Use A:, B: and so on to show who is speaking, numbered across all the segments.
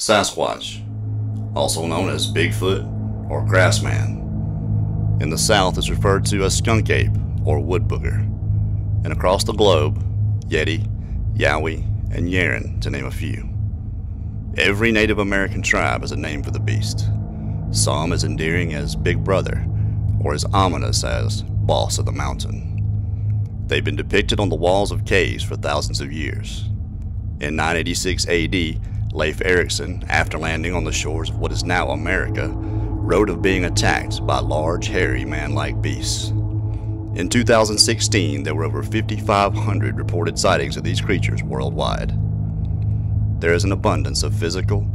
A: Sasquatch, also known as Bigfoot or Grassman. In the South, is referred to as skunk ape or wood booger. And across the globe, Yeti, Yowie, and Yeren, to name a few. Every Native American tribe has a name for the beast, some as endearing as Big Brother, or as ominous as Boss of the Mountain. They've been depicted on the walls of caves for thousands of years. In 986 AD, Leif Erikson, after landing on the shores of what is now America, wrote of being attacked by large, hairy, man like beasts. In 2016, there were over 5,500 reported sightings of these creatures worldwide. There is an abundance of physical,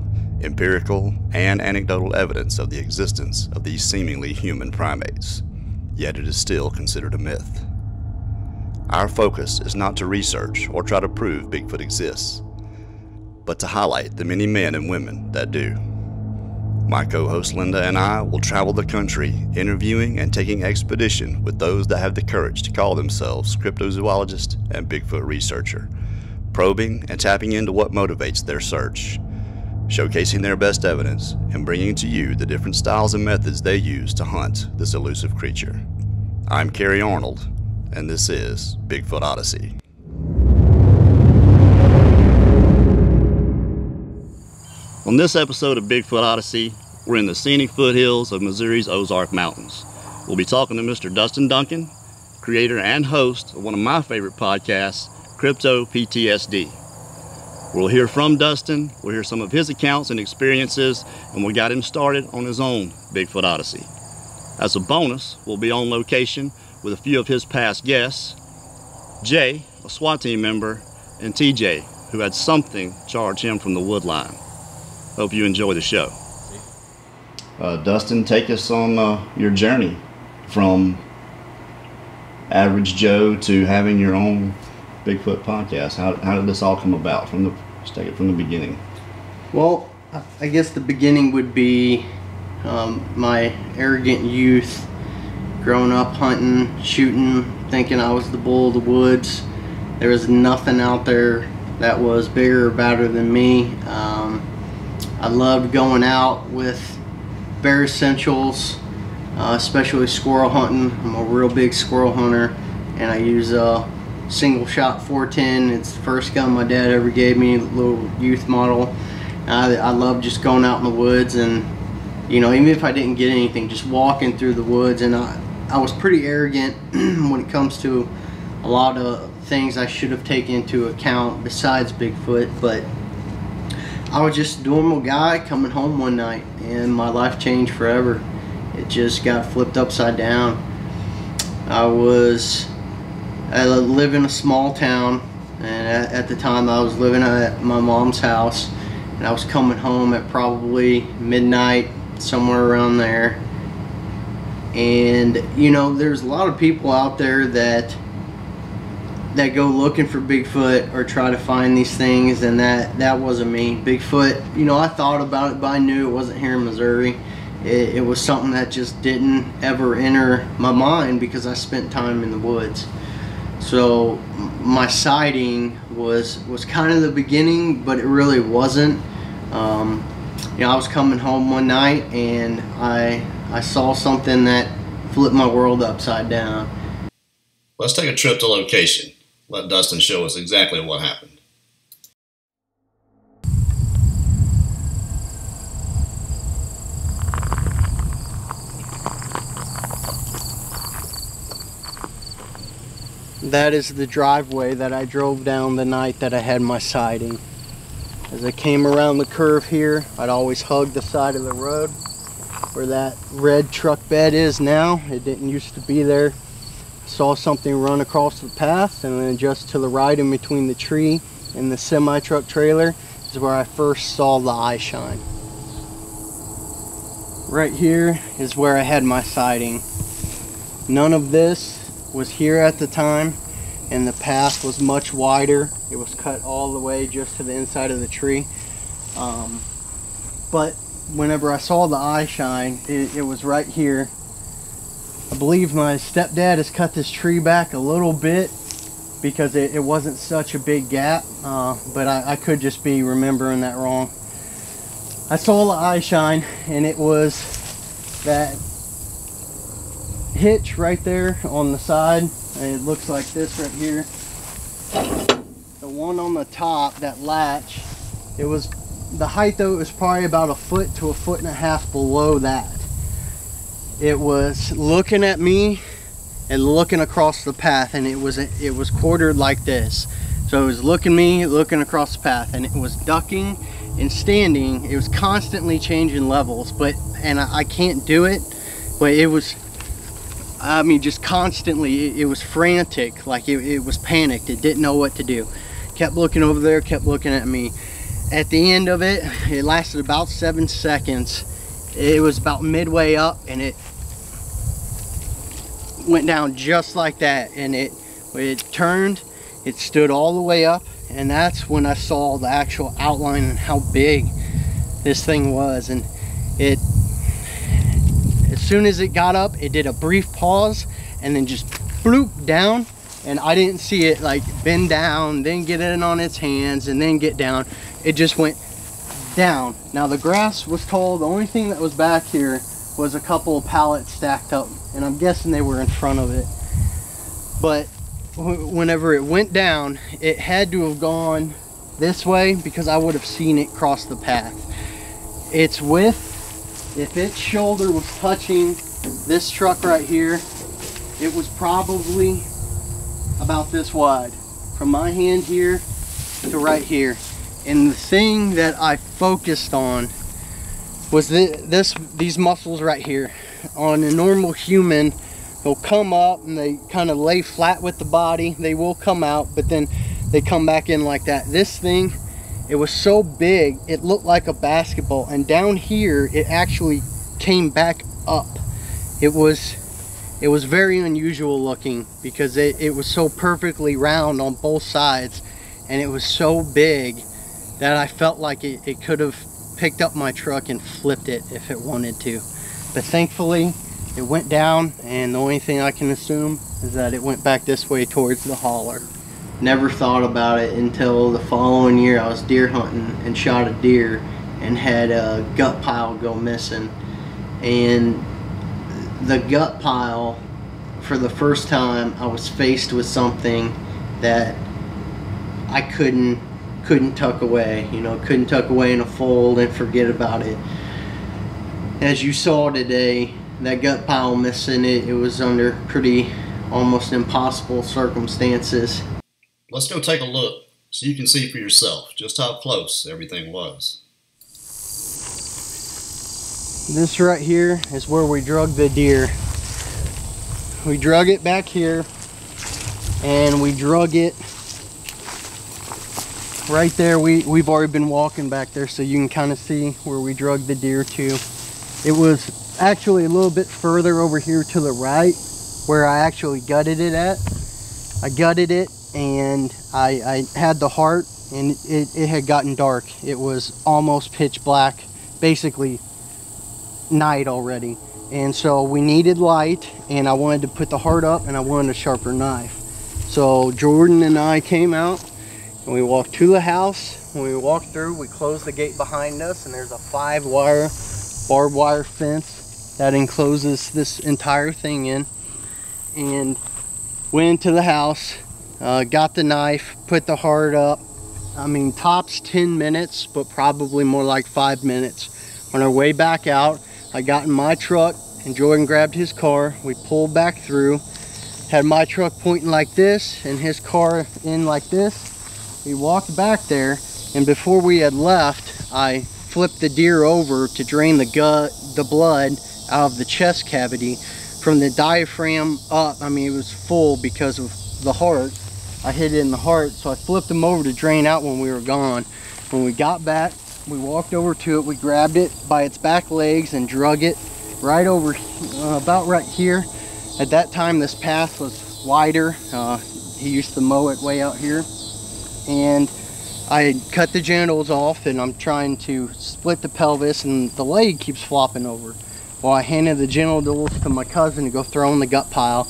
A: empirical, and anecdotal evidence of the existence of these seemingly human primates, yet it is still considered a myth. Our focus is not to research or try to prove Bigfoot exists but to highlight the many men and women that do. My co host Linda and I will travel the country interviewing and taking expedition with those that have the courage to call themselves cryptozoologist and Bigfoot researcher, probing and tapping into what motivates their search, showcasing their best evidence, and bringing to you the different styles and methods they use to hunt this elusive creature. I'm Kerry Arnold, and this is Bigfoot Odyssey. On this episode of Bigfoot Odyssey, we're in the scenic foothills of Missouri's Ozark Mountains. We'll be talking to Mr. Dustin Duncan, creator and host of one of my favorite podcasts, Crypto PTSD. We'll hear from Dustin, we'll hear some of his accounts and experiences, and we got him started on his own Bigfoot Odyssey. As a bonus, we'll be on location with a few of his past guests, Jay, a SWAT team member, and TJ, who had something charge him from the woodline. Hope you enjoy the show. Uh, Dustin, take us on uh, your journey from average Joe to having your own Bigfoot podcast. How, how did this all come about? From the let's take it from the beginning.
B: Well, I guess the beginning would be um, my arrogant youth, growing up hunting, shooting, thinking I was the bull of the woods. There was nothing out there that was bigger or badder than me. Um, I loved going out with Bear Essentials, uh, especially squirrel hunting. I'm a real big squirrel hunter, and I use a single shot 410. It's the first gun my dad ever gave me, a little youth model. I, I love just going out in the woods and, you know, even if I didn't get anything, just walking through the woods. And I, I was pretty arrogant when it comes to a lot of things I should have taken into account besides Bigfoot, but I was just a normal guy coming home one night and my life changed forever. It just got flipped upside down. I was, I live in a small town and at, at the time I was living at my mom's house and I was coming home at probably midnight, somewhere around there. And you know, there's a lot of people out there that that go looking for Bigfoot or try to find these things, and that that wasn't me. Bigfoot, you know, I thought about it, but I knew it wasn't here in Missouri. It, it was something that just didn't ever enter my mind because I spent time in the woods. So my sighting was was kind of the beginning, but it really wasn't. Um, you know, I was coming home one night and I I saw something that flipped my world upside down.
A: Let's take a trip to location let Dustin show us exactly what happened.
B: That is the driveway that I drove down the night that I had my sighting. As I came around the curve here, I'd always hug the side of the road where that red truck bed is now. It didn't used to be there saw something run across the path and then just to the right in between the tree and the semi truck trailer is where I first saw the eye shine. Right here is where I had my sighting. None of this was here at the time and the path was much wider. It was cut all the way just to the inside of the tree. Um, but whenever I saw the eye shine, it, it was right here I believe my stepdad has cut this tree back a little bit because it, it wasn't such a big gap, uh, but I, I, could just be remembering that wrong. I saw the eye shine and it was that hitch right there on the side. And it looks like this right here. The one on the top that latch it was the height though it was probably about a foot to a foot and a half below that it was looking at me and looking across the path and it was it was quartered like this. So it was looking me looking across the path and it was ducking and standing. It was constantly changing levels but and I, I can't do it but it was I mean just constantly it, it was frantic like it, it was panicked. It didn't know what to do. Kept looking over there kept looking at me. At the end of it it lasted about seven seconds. It was about midway up and it went down just like that and it it turned it stood all the way up and that's when I saw the actual outline and how big this thing was and it as soon as it got up it did a brief pause and then just bloop down and I didn't see it like bend down then get in on its hands and then get down. It just went down. Now the grass was tall. The only thing that was back here was a couple of pallets stacked up and I'm guessing they were in front of it. But whenever it went down it had to have gone this way because I would have seen it cross the path. Its width if its shoulder was touching this truck right here it was probably about this wide from my hand here to right here. And the thing that I focused on was the, this these muscles right here on a normal human they'll come up and they kind of lay flat with the body. They will come out but then they come back in like that. This thing it was so big it looked like a basketball and down here it actually came back up. It was it was very unusual looking because it, it was so perfectly round on both sides and it was so big that I felt like it, it could have picked up my truck and flipped it if it wanted to but thankfully it went down and the only thing I can assume is that it went back this way towards the hauler. Never thought about it until the following year I was deer hunting and shot a deer and had a gut pile go missing. And the gut pile for the first time I was faced with something that I couldn't couldn't tuck away you know couldn't tuck away in a fold and forget about it as you saw today that gut pile missing it it was under pretty almost impossible circumstances.
A: Let's go take a look so you can see for yourself just how close everything was.
B: This right here is where we drug the deer. We drug it back here and we drug it right there. We we've already been walking back there so you can kind of see where we drug the deer to it was actually a little bit further over here to the right where I actually gutted it at. I gutted it and I, I had the heart and it, it had gotten dark. It was almost pitch black basically night already. And so we needed light and I wanted to put the heart up and I wanted a sharper knife. So Jordan and I came out and we walked to the house. When we walked through we closed the gate behind us and there's a five wire barbed wire fence that encloses this entire thing in and went into the house uh, got the knife put the heart up I mean tops 10 minutes but probably more like five minutes on our way back out I got in my truck and Jordan grabbed his car. We pulled back through, had my truck pointing like this and his car in like this. We walked back there and before we had left, I flipped the deer over to drain the gut, the blood out of the chest cavity from the diaphragm up. I mean, it was full because of the heart. I hit it in the heart, so I flipped them over to drain out when we were gone. When we got back, we walked over to it we grabbed it by its back legs and drug it right over uh, about right here at that time this path was wider uh, he used to mow it way out here and I cut the genitals off and I'm trying to split the pelvis and the leg keeps flopping over well I handed the genitals to my cousin to go throw in the gut pile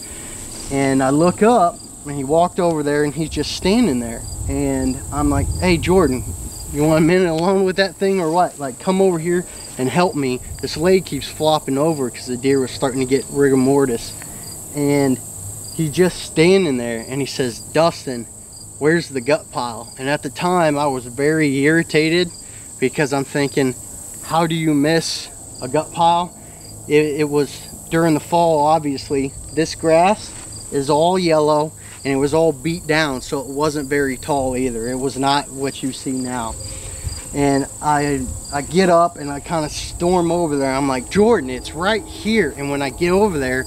B: and I look up and he walked over there and he's just standing there and I'm like hey Jordan you want a minute alone with that thing or what? Like, come over here and help me. This leg keeps flopping over because the deer was starting to get rigor mortis. And he's just standing there and he says, Dustin, where's the gut pile? And at the time, I was very irritated because I'm thinking, how do you miss a gut pile? It, it was during the fall, obviously. This grass is all yellow and it was all beat down, so it wasn't very tall either. It was not what you see now. And I, I get up and I kind of storm over there. I'm like, Jordan, it's right here. And when I get over there,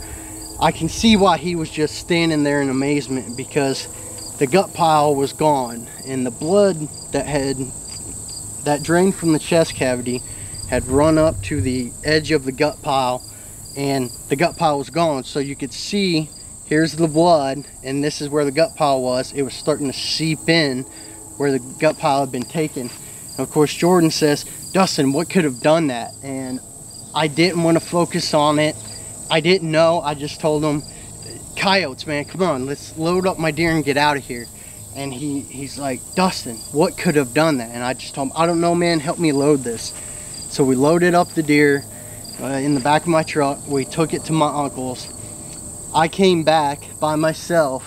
B: I can see why he was just standing there in amazement because the gut pile was gone and the blood that had that drained from the chest cavity had run up to the edge of the gut pile and the gut pile was gone. So you could see here's the blood and this is where the gut pile was. It was starting to seep in where the gut pile had been taken. And of course jordan says dustin what could have done that? And i didn't want to focus on it. I didn't know. I just told him, coyotes, man, come on, let's load up my deer and get out of here. And he, he's like, Dustin, what could have done that? And I just told him, I don't know, man, help me load this. So we loaded up the deer uh, in the back of my truck. We took it to my uncle's. I came back by myself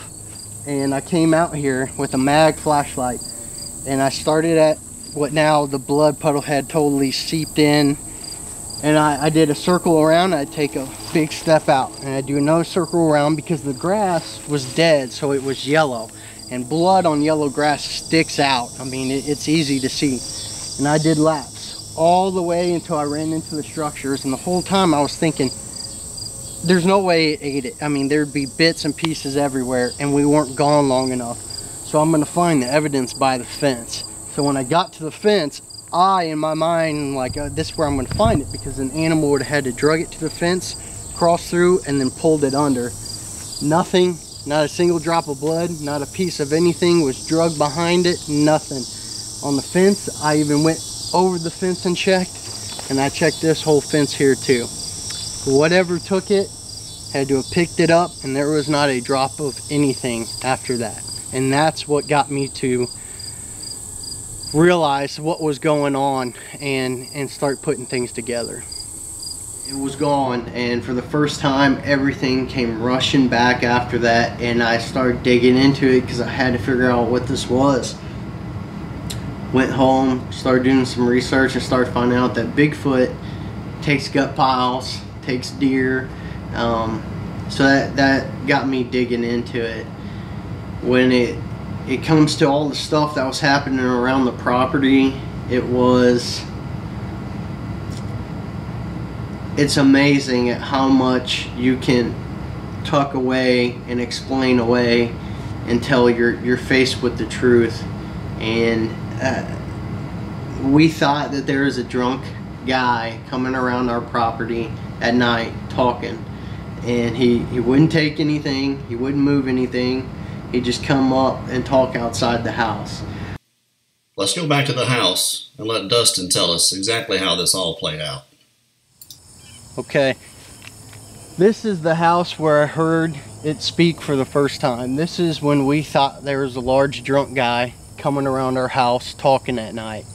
B: and I came out here with a mag flashlight and I started at what now the blood puddle had totally seeped in and I, I, did a circle around I'd take a big step out. And I'd do another circle around because the grass was dead so it was yellow. And blood on yellow grass sticks out. I mean it, it's easy to see. And I did laps all the way until I ran into the structures. And the whole time I was thinking there's no way it ate it. I mean there'd be bits and pieces everywhere and we weren't gone long enough. So I'm gonna find the evidence by the fence. So when I got to the fence I, in my mind, like, uh, this is where I'm going to find it because an animal would have had to drug it to the fence, cross through, and then pulled it under. Nothing, not a single drop of blood, not a piece of anything was drugged behind it, nothing. On the fence, I even went over the fence and checked, and I checked this whole fence here too. Whatever took it, had to have picked it up, and there was not a drop of anything after that. And that's what got me to realize what was going on and and start putting things together it was gone and for the first time everything came rushing back after that and I started digging into it because I had to figure out what this was. Went home started doing some research and started finding out that Bigfoot takes gut piles takes deer um, so that that got me digging into it. When it it comes to all the stuff that was happening around the property, it was it's amazing at how much you can tuck away and explain away until you're you're faced with the truth. And uh, we thought that there was a drunk guy coming around our property at night talking, and he he wouldn't take anything, he wouldn't move anything he'd just come up and talk outside the house.
A: Let's go back to the house and let Dustin tell us exactly how this all played out.
B: Okay. This is the house where I heard it speak for the first time. This is when we thought there was a large drunk guy coming around our house talking at night.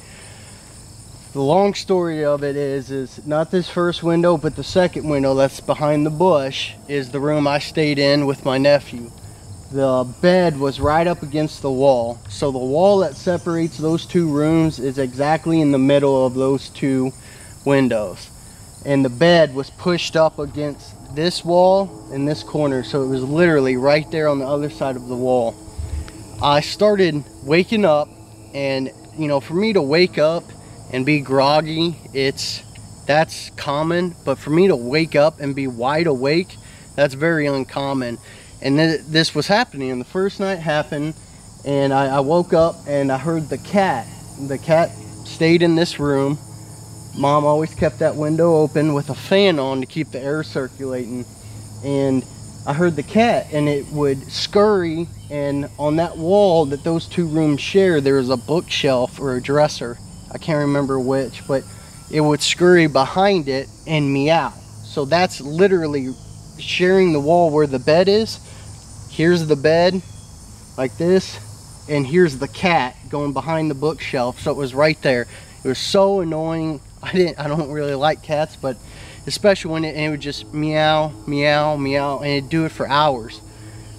B: The long story of it is, is not this first window, but the second window that's behind the bush is the room I stayed in with my nephew the bed was right up against the wall. So the wall that separates those two rooms is exactly in the middle of those two windows. And the bed was pushed up against this wall in this corner. So it was literally right there on the other side of the wall. I started waking up and you know, for me to wake up and be groggy, it's that's common, but for me to wake up and be wide awake, that's very uncommon and then this was happening and the first night happened and I, I, woke up and I heard the cat the cat stayed in this room mom always kept that window open with a fan on to keep the air circulating and I heard the cat and it would scurry and on that wall that those two rooms share there was a bookshelf or a dresser I can't remember which but it would scurry behind it and meow so that's literally sharing the wall where the bed is here's the bed like this and here's the cat going behind the bookshelf. So it was right there. It was so annoying. I didn't. I don't really like cats, but especially when it, it would just meow, meow, meow, and it'd do it for hours.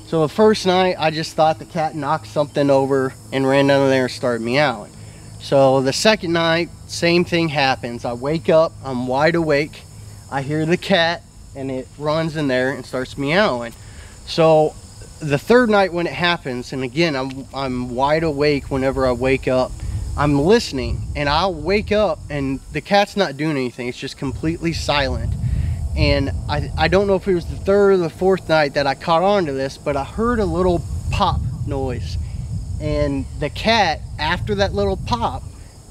B: So the first night, I just thought the cat knocked something over and ran down there and started meowing. So the second night, same thing happens. I wake up, I'm wide awake, I hear the cat, and it runs in there and starts meowing. So the third night when it happens, and again, I'm, I'm wide awake whenever I wake up, I'm listening, and I'll wake up, and the cat's not doing anything. It's just completely silent and I, I don't know if it was the third or the fourth night that I caught on to this, but I heard a little pop noise. And the cat, after that little pop,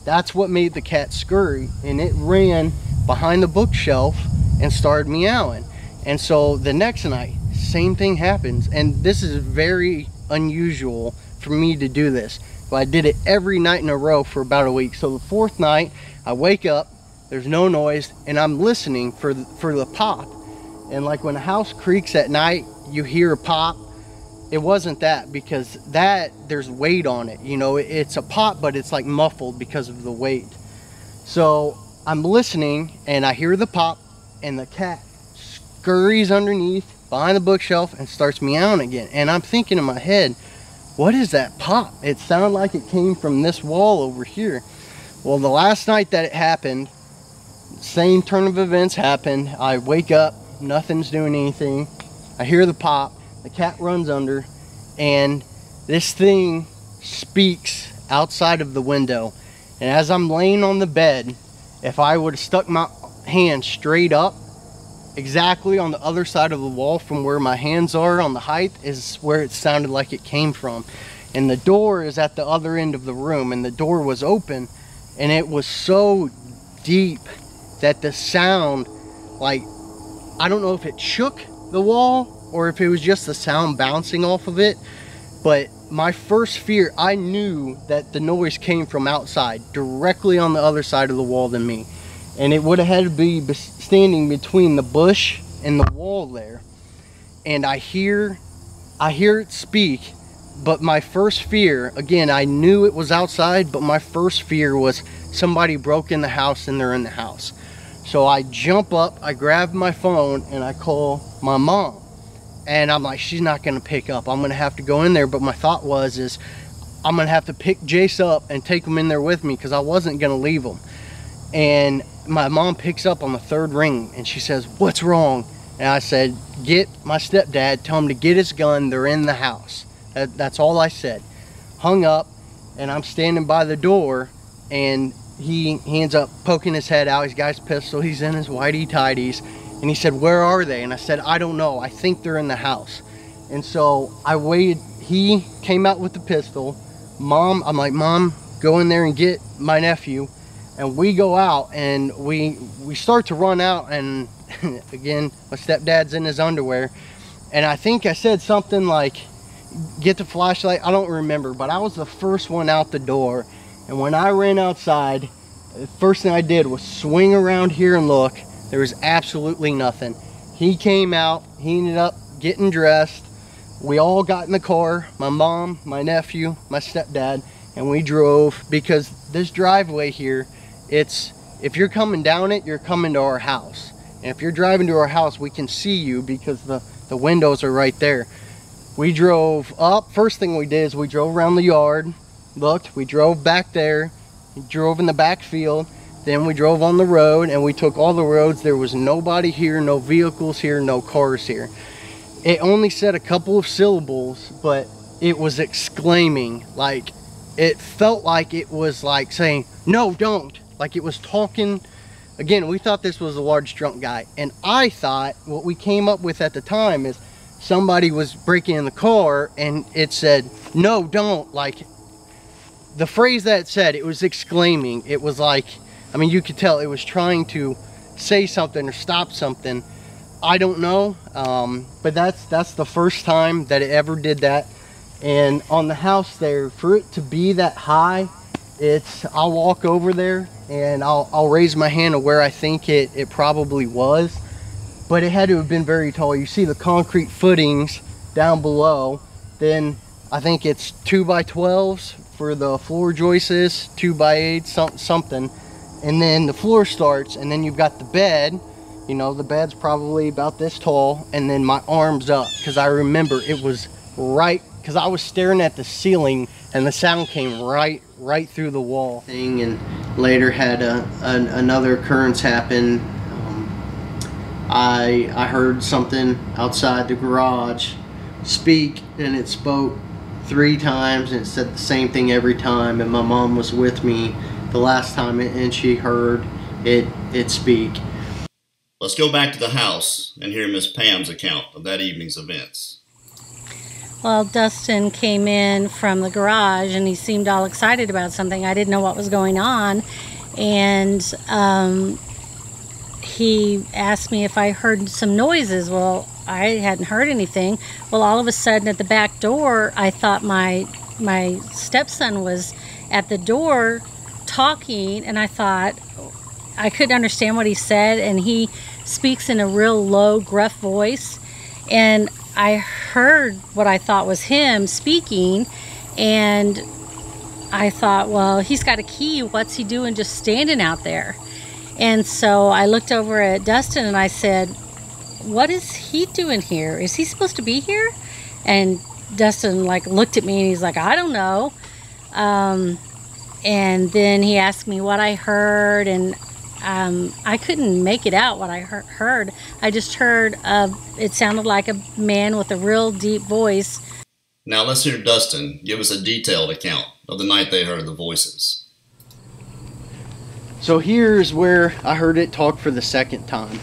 B: that's what made the cat scurry. And it ran behind the bookshelf and started meowing. And so the next night, same thing happens. And this is very unusual for me to do this. But I did it every night in a row for about a week. So the fourth night, I wake up, there's no noise and i'm listening for the, for the pop. And like when a house creaks at night you hear a pop. It wasn't that because that there's weight on it you know? It's a pop but it's like muffled because of the weight. So i'm listening and i hear the pop and the cat scurries underneath behind the bookshelf and starts meowing again. And i'm thinking in my head what is that pop it sounded like it came from this wall over here well the last night that it happened same turn of events happened. I wake up, nothing's doing anything. I hear the pop, the cat runs under, and this thing speaks outside of the window. And as I'm laying on the bed, if I would have stuck my hand straight up, exactly on the other side of the wall from where my hands are on the height is where it sounded like it came from. And the door is at the other end of the room, and the door was open, and it was so deep that the sound, like, I don't know if it shook the wall or if it was just the sound bouncing off of it, but my first fear, I knew that the noise came from outside, directly on the other side of the wall than me. And it would have had to be standing between the bush and the wall there. And I hear, I hear it speak, but my first fear, again, I knew it was outside, but my first fear was somebody broke in the house and they're in the house. So I jump up, I grab my phone, and I call my mom. And I'm like, she's not gonna pick up. I'm gonna have to go in there. But my thought was, is I'm gonna have to pick Jace up and take him in there with me because I wasn't gonna leave him. And my mom picks up on the third ring and she says, What's wrong? And I said, Get my stepdad, tell him to get his gun. They're in the house. That, that's all I said. Hung up, and I'm standing by the door, and he, he ends up poking his head out. He's got his pistol. He's in his whitey tidies. And he said, where are they? And I said, I don't know. I think they're in the house. And so I waited. He came out with the pistol. Mom, I'm like, Mom, go in there and get my nephew. And we go out and we we start to run out. And again, my stepdad's in his underwear. And I think I said something like, get the flashlight. I don't remember, but I was the first one out the door and when I ran outside, the first thing I did was swing around here and look. There was absolutely nothing. He came out, he ended up getting dressed. We all got in the car, my mom, my nephew, my stepdad, and we drove because this driveway here, it's if you're coming down it, you're coming to our house. And if you're driving to our house, we can see you because the, the windows are right there. We drove up, first thing we did is we drove around the yard, looked, we drove back there, drove in the back field, then we drove on the road and we took all the roads. There was nobody here, no vehicles here, no cars here. It only said a couple of syllables, but it was exclaiming like it felt like it was like saying, no, don't. Like it was talking. Again, we thought this was a large drunk guy. And I thought what we came up with at the time is somebody was breaking in the car and it said, no, don't. Like the phrase that said, it was exclaiming. It was like, I mean, you could tell it was trying to say something or stop something. I don't know, um, but that's that's the first time that it ever did that. And on the house there, for it to be that high, it's I'll walk over there and I'll, I'll raise my hand to where I think it, it probably was. But it had to have been very tall. You see the concrete footings down below. Then I think it's two by 12s for the floor joists, two by eight, some, something. And then the floor starts and then you've got the bed, you know, the bed's probably about this tall and then my arms up because I remember it was right, because I was staring at the ceiling and the sound came right, right through the wall. Thing and later had a, another occurrence happen. Um, I, I heard something outside the garage speak and it spoke three times and it said the same thing every time and my mom was with me the last time and she heard it it speak.
A: Let's go back to the house and hear Miss Pam's account of that evening's events.
C: Well, Dustin came in from the garage and he seemed all excited about something. I didn't know what was going on. And um, he asked me if I heard some noises. Well, I hadn't heard anything. Well, all of a sudden at the back door, I thought my my stepson was at the door talking, and I thought I couldn't understand what he said, and he speaks in a real low, gruff voice, and I heard what I thought was him speaking, and I thought, well, he's got a key. What's he doing just standing out there? And so I looked over at Dustin and I said, what is he doing here? Is he supposed to be here? And Dustin like looked at me and he's like, I don't know. Um, and then he asked me what I heard, and um, I couldn't make it out what I heard. I just heard uh, it sounded like a man with a real deep voice.
A: Now let's hear Dustin give us a detailed account of the night they heard the voices.
B: So here's where I heard it talk for the second time.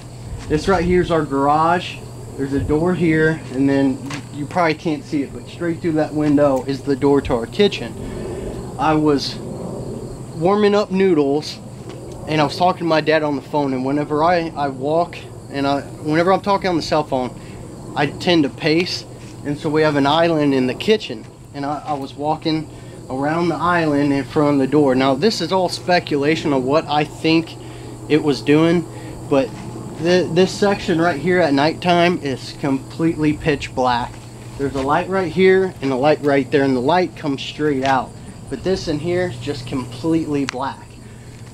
B: This right here is our garage. There's a door here, and then you probably can't see it, but straight through that window is the door to our kitchen. I was warming up noodles, and I was talking to my dad on the phone, and whenever I, I walk, and I, whenever I'm talking on the cell phone, I tend to pace, and so we have an island in the kitchen, and I, I was walking around the island in front of the door. Now, this is all speculation of what I think it was doing, but this section right here at nighttime is completely pitch black. There's a light right here and a light right there and the light comes straight out. But this in here is just completely black.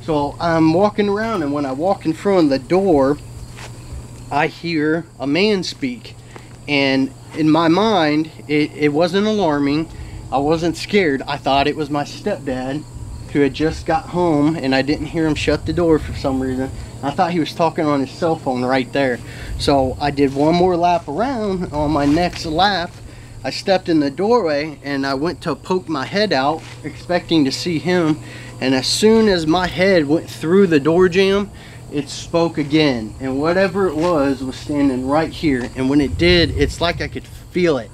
B: So I'm walking around and when I walk in front of the door, I hear a man speak. And in my mind, it, it wasn't alarming. I wasn't scared. I thought it was my stepdad who had just got home and I didn't hear him shut the door for some reason. I thought he was talking on his cell phone right there. So I did one more lap around. On my next lap, I stepped in the doorway and I went to poke my head out, expecting to see him. And as soon as my head went through the door jamb, it spoke again. And whatever it was was standing right here. And when it did, it's like I could feel it.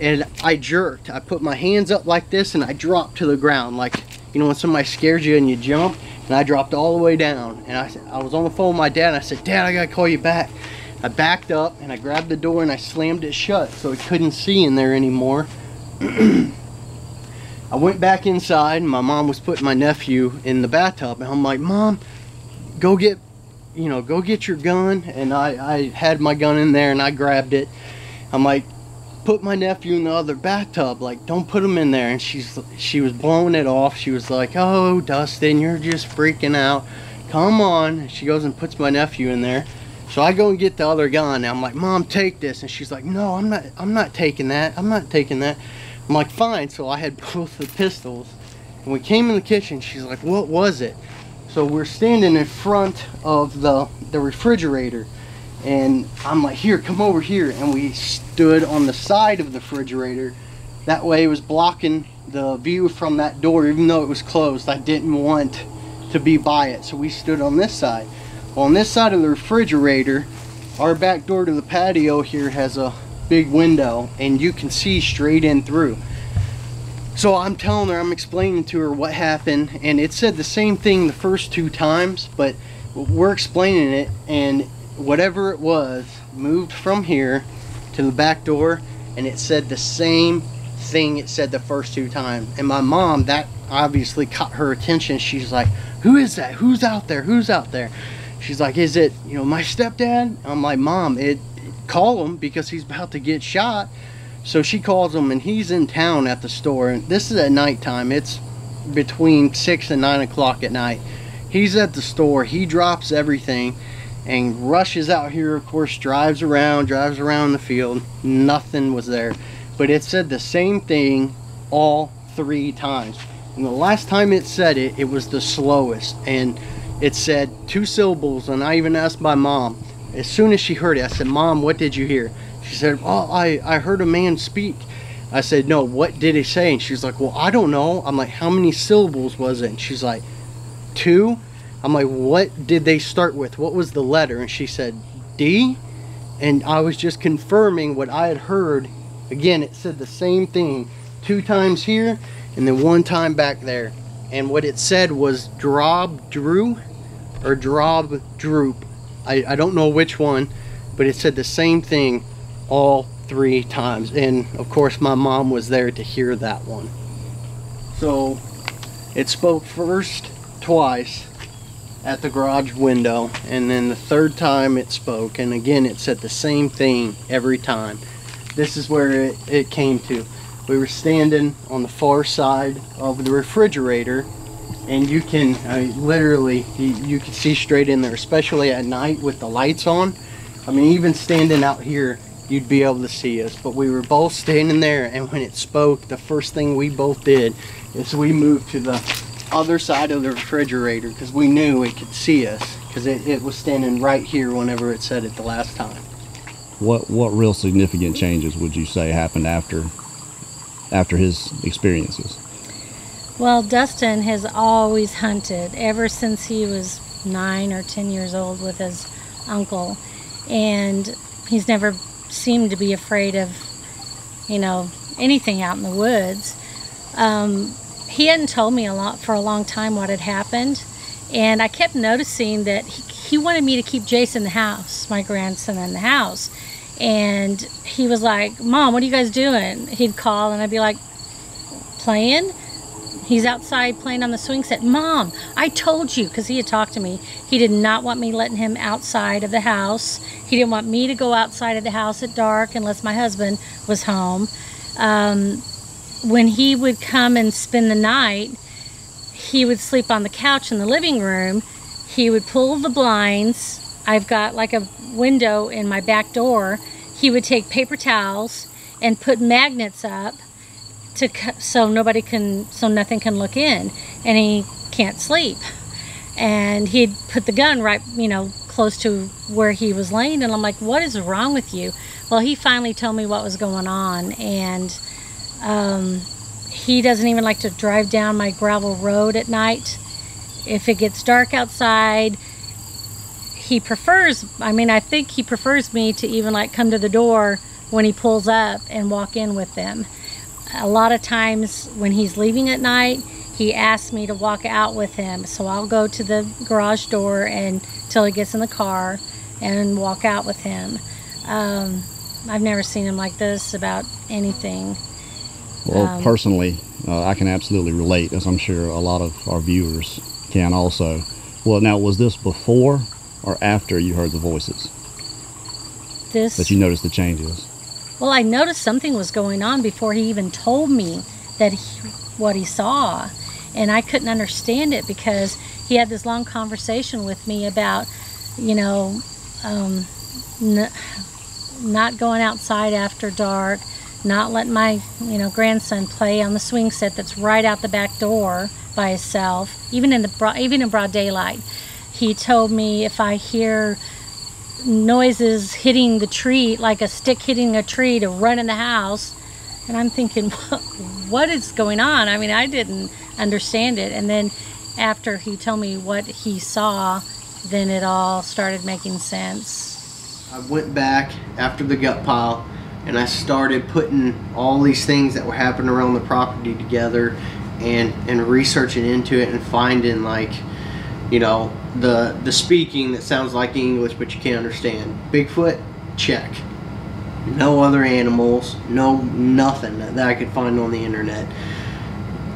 B: And I jerked. I put my hands up like this and I dropped to the ground. Like, you know, when somebody scares you and you jump and I dropped all the way down and I, I was on the phone with my dad and I said dad I gotta call you back I backed up and I grabbed the door and I slammed it shut so he couldn't see in there anymore I went back inside and my mom was putting my nephew in the bathtub and I'm like mom go get you know go get your gun. And I, I had my gun in there and I grabbed it. I'm like put my nephew in the other bathtub. Like don't put him in there. And she's she was blowing it off. She was like oh dustin you're just freaking out. Come on. She goes and puts my nephew in there. So i go and get the other gun. And i'm like mom take this. And she's like no i'm not i'm not taking that. I'm not taking that i'm like fine so i had both the pistols and we came in the kitchen she's like what was it so we're standing in front of the the refrigerator and I'm like, here, come over here. And we stood on the side of the refrigerator. That way it was blocking the view from that door, even though it was closed. I didn't want to be by it. So we stood on this side. Well, on this side of the refrigerator, our back door to the patio here has a big window and you can see straight in through. So I'm telling her, I'm explaining to her what happened and it said the same thing the first two times, but we're explaining it and whatever it was moved from here to the back door and it said the same thing it said the first two times. And my mom that obviously caught her attention. She's like who is that? Who's out there? Who's out there? She's like is it you know my stepdad? I'm like mom it call him because he's about to get shot So she calls him, and he's in town at the store. And this is at nighttime. It's between six and nine o'clock at night. He's at the store. He drops everything and rushes out here. Of course, drives around, drives around the field. Nothing was there, but it said the same thing all three times. And the last time it said it, it was the slowest, and it said two syllables. And I even asked my mom. As soon as she heard it, I said, "Mom, what did you hear?" She said, "Oh, I I heard a man speak." I said, "No, what did he say?" And she's like, "Well, I don't know." I'm like, "How many syllables was it?" And she's like, two. I'm like, "What did they start with? What was the letter?" And she said, "D." And I was just confirming what I had heard. Again, it said the same thing two times here and then one time back there. And what it said was drob drew or drob droop. I, I don't know which one, but it said the same thing all three times. And of course, my mom was there to hear that one. So it spoke first twice at the garage window, and then the third time it spoke, and again it said the same thing every time. This is where it, it came to. We were standing on the far side of the refrigerator, and you can uh, literally you, you can see straight in there, especially at night with the lights on. I mean, even standing out here, you'd be able to see us. But we were both standing there, and when it spoke, the first thing we both did is we moved to the other side of the refrigerator because we knew it could see us because it, it was standing right here whenever it said it the last time.
D: What what real significant changes would you say happened after after his experiences?
C: Well, Dustin has always hunted ever since he was nine or ten years old with his uncle, and he's never seemed to be afraid of, you know, anything out in the woods. Um, he hadn't told me a lot for a long time what had happened, and I kept noticing that he, he wanted me to keep Jason in the house, my grandson in the house, and he was like, "Mom, what are you guys doing?" He'd call, and I'd be like, "Playing." He's outside playing on the swing set. Mom, I told you, because he had talked to me, he did not want me letting him outside of the house. He didn't want me to go outside of the house at dark unless my husband was home. Um, when he would come and spend the night, he would sleep on the couch in the living room. He would pull the blinds. I've got like a window in my back door. He would take paper towels and put magnets up to so nobody can so nothing can look in and he can't sleep. And he'd put the gun right, you know, close to where he was laying and I'm like, "What is wrong with you?" Well, he finally told me what was going on and um, he doesn't even like to drive down my gravel road at night. If it gets dark outside, he prefers, I mean, I think he prefers me to even like come to the door when he pulls up and walk in with them. A lot of times when he's leaving at night, he asks me to walk out with him. So I'll go to the garage door and till he gets in the car and walk out with him. Um, I've never seen him like this about anything.
D: Well, um, personally, uh, I can absolutely relate, as I'm sure a lot of our viewers can also. Well, now, was this before or after you heard the voices?
C: This.
D: That you noticed the changes?
C: Well, I noticed something was going on before he even told me that he, what he saw. And I couldn't understand it because he had this long conversation with me about, you know, um, n- not going outside after dark, not letting my you know grandson play on the swing set that's right out the back door by himself, even in the broad, even in broad daylight. He told me if I hear noises hitting the tree, like a stick hitting a tree, to run in the house. And I'm thinking, what is going on? I mean, I didn't understand it. And then after he told me what he saw, then it all started making sense.
B: I went back after the gut pile and I started putting all these things that were happening around the property together and and researching into it and finding like you know the the speaking that sounds like English but you can't understand. Bigfoot? Check. No other animals no nothing that I could find on the internet.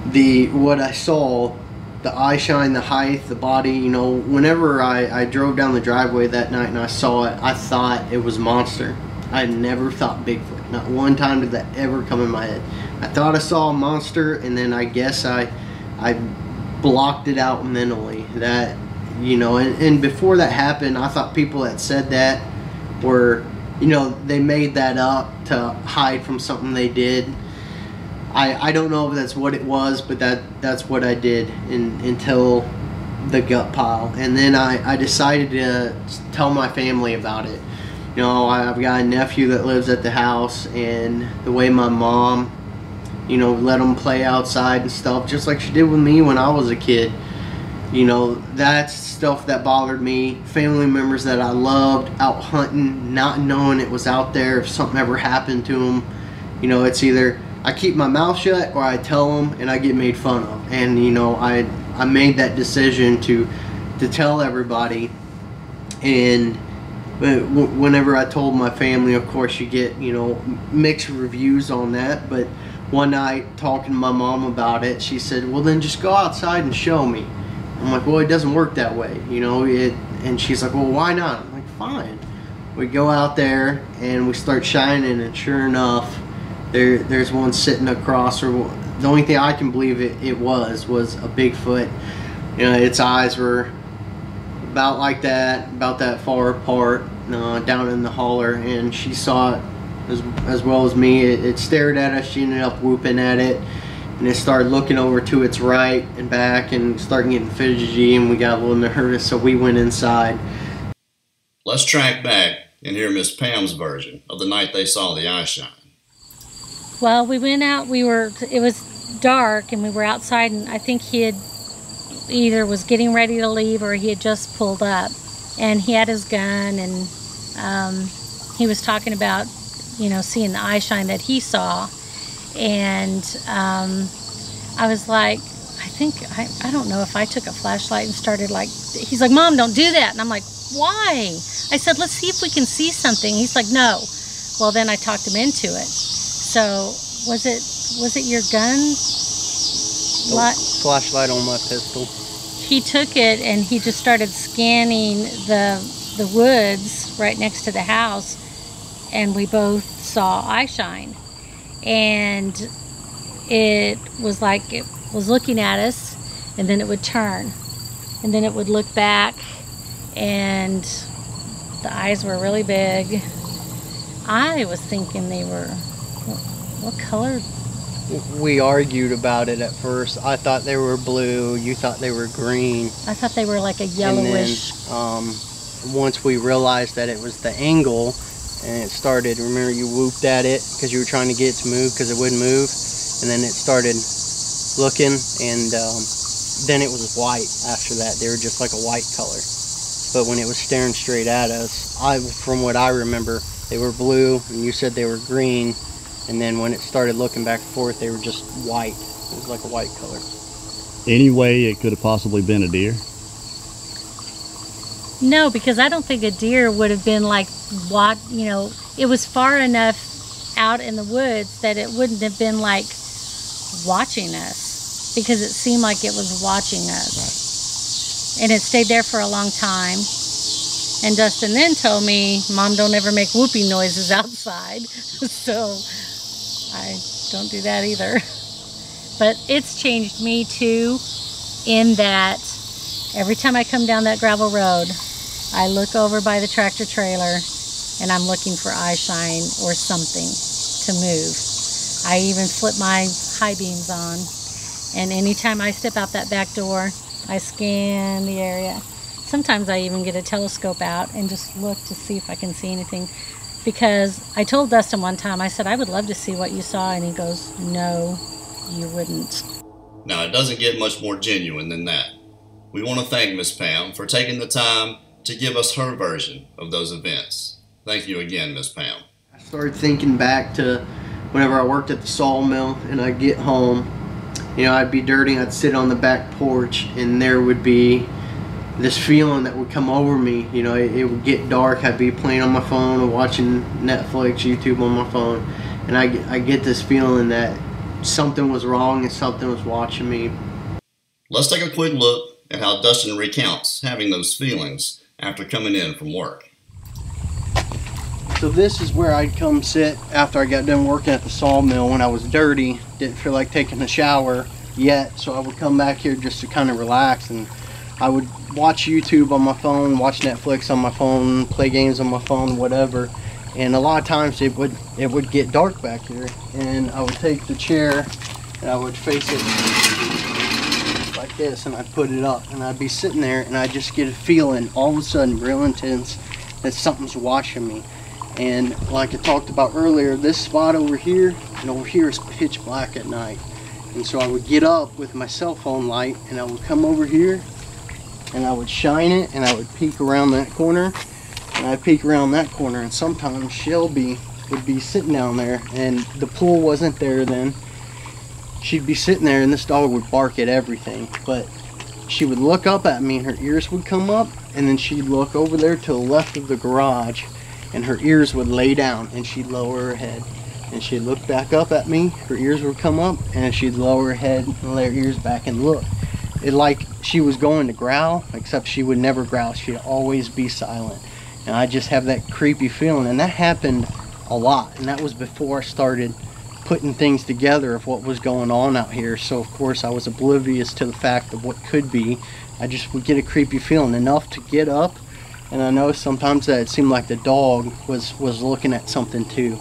B: The what I saw the eye shine the height the body you know whenever I, I drove down the driveway that night and I saw it I thought it was monster. I never thought Bigfoot. Not one time did that ever come in my head. I thought I saw a monster, and then I guess I, I blocked it out mentally. That, you know, and, and before that happened, I thought people that said that were, you know, they made that up to hide from something they did. I, I don't know if that's what it was, but that that's what I did in, until the gut pile. And then I, I decided to tell my family about it. You know, I've got a nephew that lives at the house, and the way my mom, you know, let them play outside and stuff, just like she did with me when I was a kid. You know, that's stuff that bothered me. Family members that I loved out hunting, not knowing it was out there. If something ever happened to them, you know, it's either I keep my mouth shut or I tell them and I get made fun of. And you know, I I made that decision to to tell everybody. And uh, whenever I told my family, of course, you get you know mixed reviews on that. But one night talking to my mom about it, she said, "Well, then just go outside and show me." I'm like, "Well, it doesn't work that way, you know." It and she's like, "Well, why not?" I'm like, "Fine." We go out there and we start shining, and sure enough there, there's one sitting across, or the only thing I can believe it, it was was a Bigfoot. You know, its eyes were about like that, about that far apart, uh, down in the holler, and she saw it as, as well as me. It, it stared at us. She ended up whooping at it, and it started looking over to its right and back, and started getting fidgety, and we got a little nervous, so we went inside.
A: Let's track back and hear Miss Pam's version of the night they saw the eye shine.
C: Well, we went out. We were. It was dark, and we were outside, and I think he had either was getting ready to leave or he had just pulled up, and he had his gun, and um, he was talking about, you know, seeing the eye shine that he saw, and um, I was like, I think I, I don't know if I took a flashlight and started like, he's like, Mom, don't do that, and I'm like, why? I said, let's see if we can see something. He's like, no. Well, then I talked him into it. So was it was it your gun?
B: Light? Flashlight on my pistol.
C: He took it and he just started scanning the the woods right next to the house, and we both saw eye shine, and it was like it was looking at us, and then it would turn, and then it would look back, and the eyes were really big. I was thinking they were what color?
B: We argued about it at first. I thought they were blue. You thought they were green.
C: I thought they were like a yellowish.
B: And then, um, once we realized that it was the angle, and it started. Remember, you whooped at it because you were trying to get it to move because it wouldn't move, and then it started looking, and um, then it was white. After that, they were just like a white color. But when it was staring straight at us, I, from what I remember, they were blue, and you said they were green and then when it started looking back and forth they were just white it was like a white color
D: any way it could have possibly been a deer
C: no because i don't think a deer would have been like what you know it was far enough out in the woods that it wouldn't have been like watching us because it seemed like it was watching us right. and it stayed there for a long time and Dustin then told me, Mom, don't ever make whooping noises outside. so I don't do that either. But it's changed me too in that every time I come down that gravel road, I look over by the tractor trailer and I'm looking for eye shine or something to move. I even flip my high beams on. And anytime I step out that back door, I scan the area. Sometimes I even get a telescope out and just look to see if I can see anything because I told Dustin one time, I said, I would love to see what you saw. And he goes, No, you wouldn't.
A: Now, it doesn't get much more genuine than that. We want to thank Miss Pam for taking the time to give us her version of those events. Thank you again, Miss Pam.
B: I started thinking back to whenever I worked at the sawmill and I'd get home. You know, I'd be dirty, I'd sit on the back porch, and there would be this feeling that would come over me. You know, it, it, would get dark. I'd be playing on my phone or watching Netflix, YouTube on my phone, and I, I get this feeling that something was wrong and something was watching me.
A: Let's take a quick look at how Dustin recounts having those feelings after coming in from work.
B: So this is where I'd come sit after I got done working at the sawmill when I was dirty, didn't feel like taking a shower yet, so I would come back here just to kind of relax and I would watch YouTube on my phone, watch Netflix on my phone, play games on my phone, whatever. And a lot of times it would it would get dark back here and I would take the chair and I would face it this and I'd put it up and I'd be sitting there and I'd just get a feeling all of a sudden real intense that something's watching me. And like I talked about earlier this spot over here and over here is pitch black at night. And so I would get up with my cell phone light and I would come over here and I would shine it and I would peek around that corner and I'd peek around that corner and sometimes Shelby would be sitting down there and the pool wasn't there then she'd be sitting there and this dog would bark at everything but she would look up at me and her ears would come up and then she'd look over there to the left of the garage and her ears would lay down and she'd lower her head. And she'd look back up at me her ears would come up and she'd lower her head and lay her ears back and look. It like she was going to growl except she would never growl. She'd always be silent. And i just have that creepy feeling and that happened a lot and that was before i started putting things together of what was going on out here so of course i was oblivious to the fact of what could be i just would get a creepy feeling enough to get up and I know sometimes that it seemed like the dog was was looking at something too.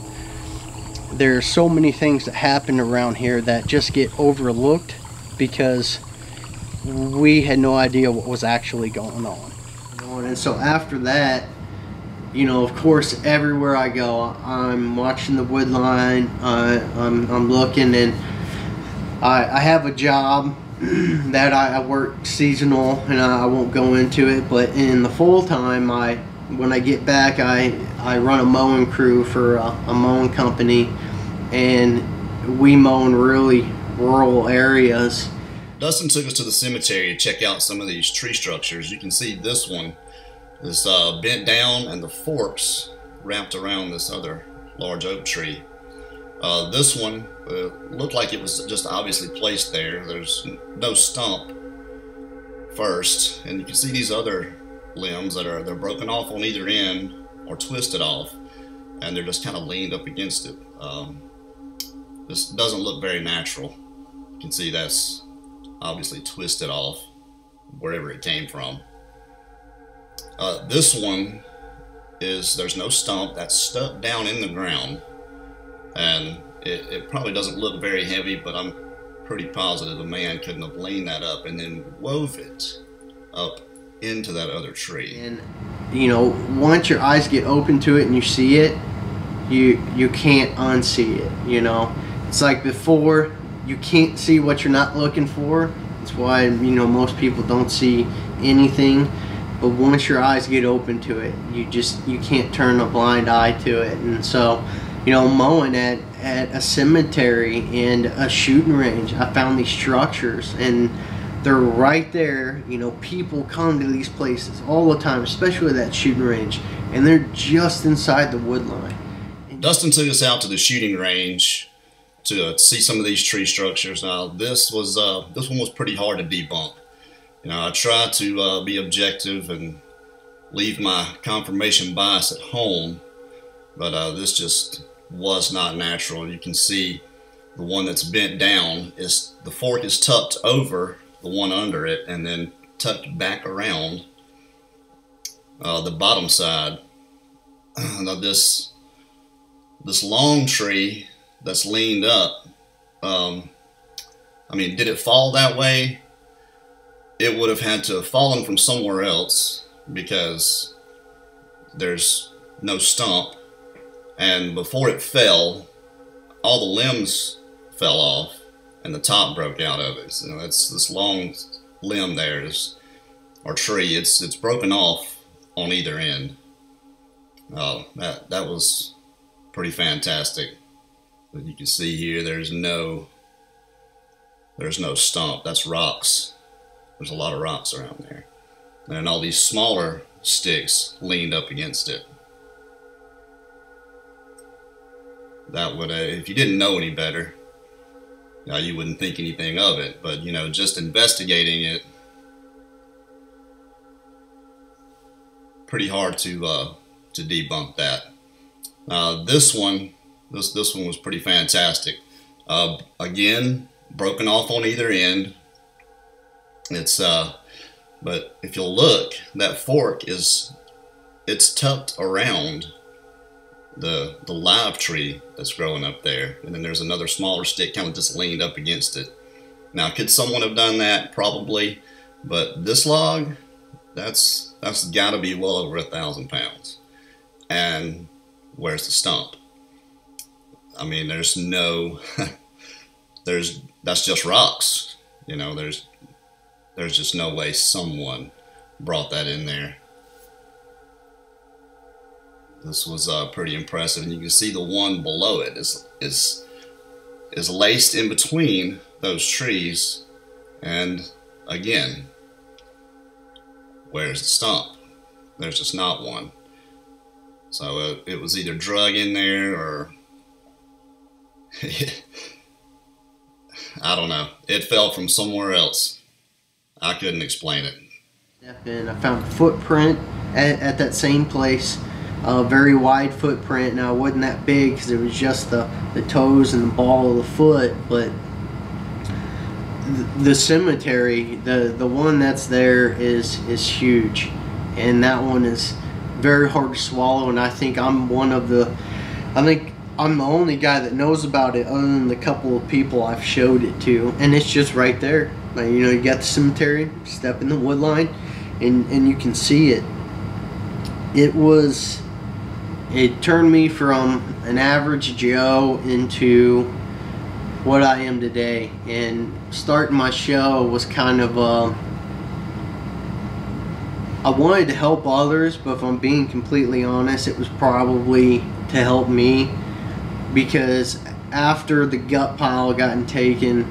B: There are so many things that happen around here that just get overlooked because we had no idea what was actually going on. And so after that, you know, of course, everywhere I go, I'm watching the wood line. Uh, I'm, I'm looking, and I, I have a job that I, I, work seasonal and I, I, won't go into it but in the full time I when I get back I I run a mowing crew for a, a mowing company and we mow in really rural areas
A: Dustin took us to the cemetery to check out some of these tree structures you can see this one is uh, bent down and the forks wrapped around this other large oak tree uh, this one uh, looked like it was just obviously placed there. There's no stump first, and you can see these other limbs that are they're broken off on either end or twisted off, and they're just kind of leaned up against it. Um, this doesn't look very natural. You can see that's obviously twisted off wherever it came from. Uh, this one is there's no stump that's stuck down in the ground and it, it probably doesn't look very heavy, but I'm pretty positive a man couldn't have leaned that up and then wove it up into that other tree.
B: And you know, once your eyes get open to it and you see it, you you can't unsee it. You know, it's like before you can't see what you're not looking for. That's why you know most people don't see anything. But once your eyes get open to it, you just you can't turn a blind eye to it. And so you know, mowing at, at a cemetery and a shooting range. I found these structures and they're right there. You know, people come to these places all the time, especially that shooting range, and they're just inside the wood line.
A: Dustin took us out to the shooting range to uh, see some of these tree structures. Now, this was uh, this one was pretty hard to debunk. You know, I try to uh, be objective and leave my confirmation bias at home, but uh, this just was not natural. You can see the one that's bent down is the fork is tucked over the one under it and then tucked back around uh, the bottom side. now this this long tree that's leaned up, um, I mean, did it fall that way? It would have had to have fallen from somewhere else because there's no stump and before it fell, all the limbs fell off and the top broke out of it. So it's this long limb there is, or tree. It's it's broken off on either end. Oh, that that was pretty fantastic. But you can see here, there's no there's no stump. That's rocks. There's a lot of rocks around there, and all these smaller sticks leaned up against it. that would, uh, if you didn't know any better, uh, you wouldn't think anything of it. But, you know, just investigating it, pretty hard to, uh, to debunk that. Uh, this one, this this one was pretty fantastic. Uh, again, broken off on either end. It's uh, but if you'll look, that fork is it's tucked around the the live tree that's growing up there, and then there's another smaller stick kind of just leaned up against it. Now, could someone have done that? Probably, but this log, that's that's got to be well over a thousand pounds. And where's the stump? I mean, there's no, there's that's just rocks. You know, there's there's just no way someone brought that in there. This was uh, pretty impressive, and you can see the one below it is is is laced in between those trees, and again, where's the stump? There's just not one. So uh, it was either drug in there or I don't know. It fell from somewhere else. I couldn't explain it.
B: And I found a footprint at, at that same place a very wide footprint. Now it wasn't that big because it was just the, the toes and the ball of the foot, but the, the cemetery, the the one that's there is is huge, and that one is very hard to swallow. And I think I'm one of the, I think I'm the only guy that knows about it other than the couple of people I've showed it to, and it's just right there. Like, you know, you got the cemetery, step in the wood line, and and you can see it. It was it turned me from an average Joe into what I am today. And starting my show was kind of uh, I wanted to help others, but if I'm being completely honest, it was probably to help me because after the gut pile gotten taken,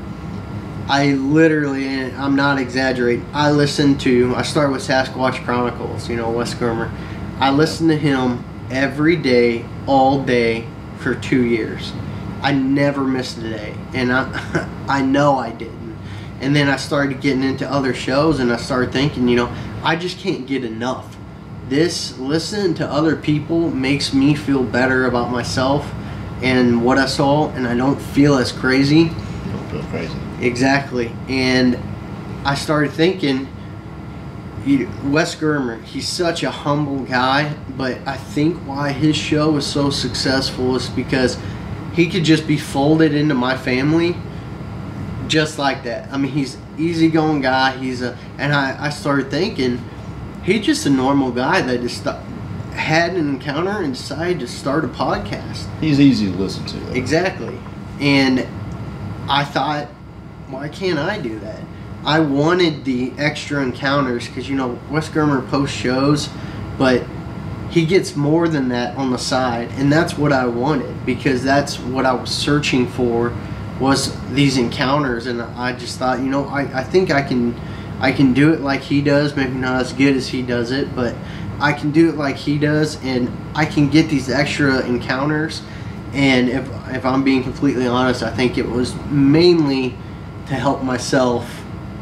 B: I literally, and I'm not exaggerating, I listened to, I started with Sasquatch Chronicles, you know, Wes Germer. I listened to him every day, all day for two years. I never missed a day, and I, I know I didn't. And then I started getting into other shows, and I started thinking, you know, I just can't get enough. This listening to other people makes me feel better about myself and what I saw, and I don't feel as crazy.
D: You don't feel crazy.
B: Exactly, and I started thinking he, Wes Germer, he's such a humble guy, but I think why his show is so successful is because he could just be folded into my family just like that. I mean, he's easygoing guy. He's a, and I, I started thinking, he's just a normal guy that just had an encounter and decided to start a podcast.
D: He's easy to listen to.
B: Exactly, and I thought, why can't I do that? I wanted the extra encounters because you know Wes Germer posts shows, but he gets more than that on the side, and that's what I wanted because that's what I was searching for was these encounters, and I just thought, you know, I, I think I can I can do it like he does, maybe not as good as he does it, but I can do it like he does, and I can get these extra encounters. And if if I'm being completely honest, I think it was mainly to help myself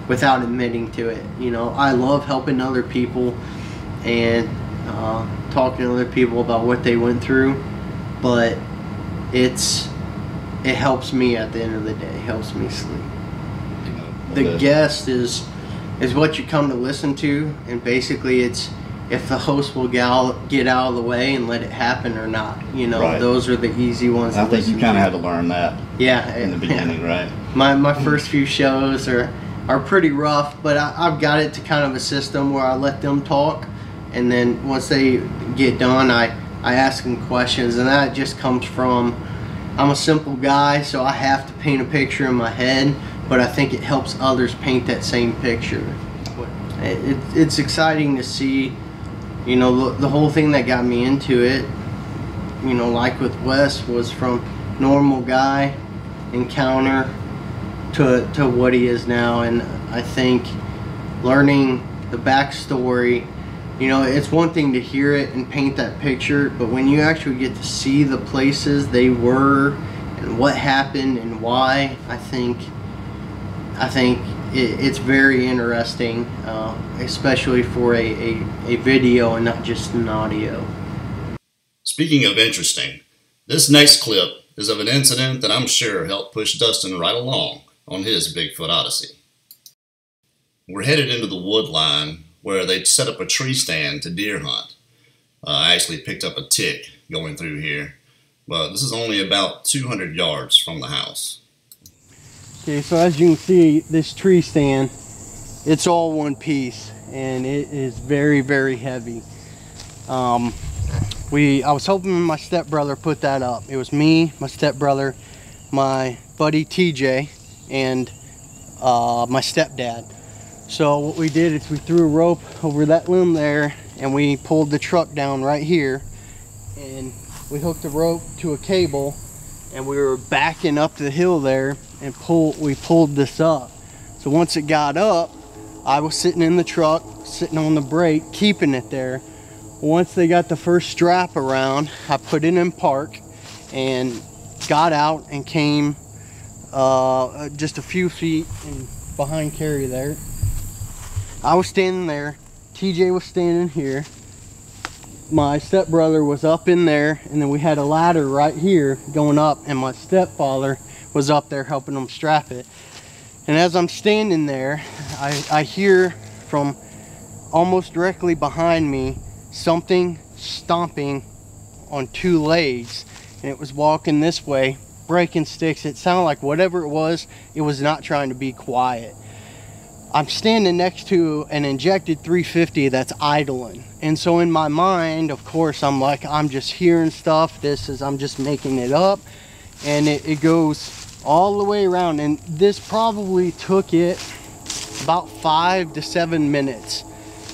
B: without admitting to it. You know, I love helping other people and uh, talking to other people about what they went through, but it's it helps me at the end of the day. It helps me sleep. The guest is is what you come to listen to, and basically it's if the host will get out, get out of the way and let it happen or not. You know, right. those are the easy ones.
D: I think you kind of had to learn that.
B: Yeah,
D: in the beginning, right?
B: My my first few shows are are pretty rough, but I, have got it to kind of a system where I let them talk, and then once they get done, I, I ask them questions, and that just comes from I'm a simple guy, so I have to paint a picture in my head, but I think it helps others paint that same picture. It, it, it's exciting to see, you know, the, the whole thing that got me into it, you know, like with Wes, was from normal guy, encounter, to, to what he is now. And I think learning the backstory, you know, it's one thing to hear it and paint that picture, but when you actually get to see the places they were and what happened and why, I think, I think it, it's very interesting, uh, especially for a, a, a video and not just an audio.
A: Speaking of interesting, this next clip is of an incident that I'm sure helped push Dustin right along on his Bigfoot Odyssey. We're headed into the wood line where they'd set up a tree stand to deer hunt. Uh, I actually picked up a tick going through here, but this is only about 200 yards from the house.
B: Okay, so as you can see, this tree stand, it's all one piece and it is very, very heavy. Um, we, I was hoping my stepbrother put that up. It was me, my stepbrother, my buddy TJ, and uh, my stepdad. So what we did is we threw a rope over that limb there and we pulled the truck down right here and we hooked the rope to a cable and we were backing up the hill there and pull we pulled this up. So once it got up I was sitting in the truck sitting on the brake keeping it there. Once they got the first strap around I put it in park and got out and came uh, just a few feet behind Kerry there. I was standing there. TJ was standing here. My stepbrother was up in there and then we had a ladder right here going up and my stepfather was up there helping them strap it and as I'm standing there I, I hear from almost directly behind me something stomping on two legs and it was walking this way breaking sticks it sounded like whatever it was it was not trying to be quiet I'm standing next to an injected 350 that's idling. And so in my mind, of course, I'm like, I'm just hearing stuff. This is, I'm just making it up. And it, it goes all the way around. And this probably took it about five to seven minutes